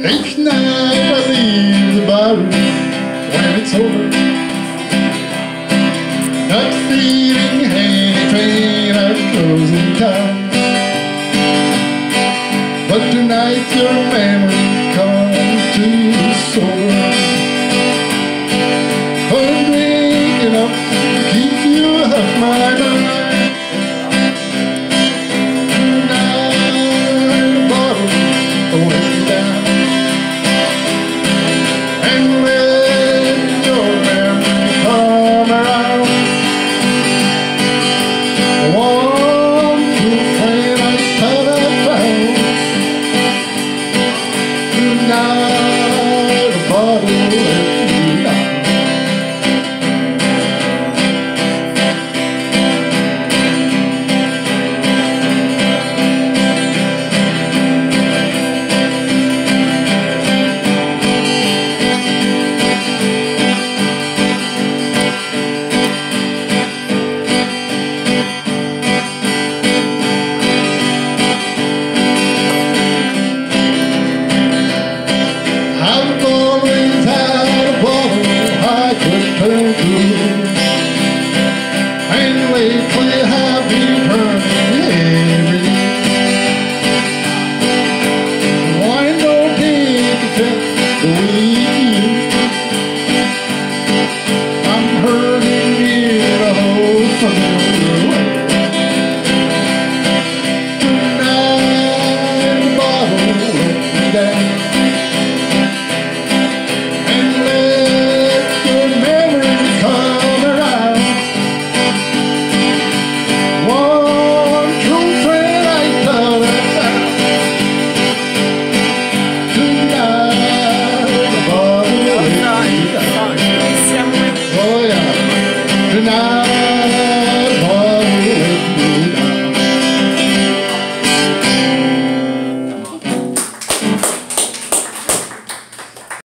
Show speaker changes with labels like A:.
A: Each night I leave the barroom when it's over. Not feeling any pain at closing time. But tonight your memory comes to the I'm drinking up to keep you off my mind. Lord.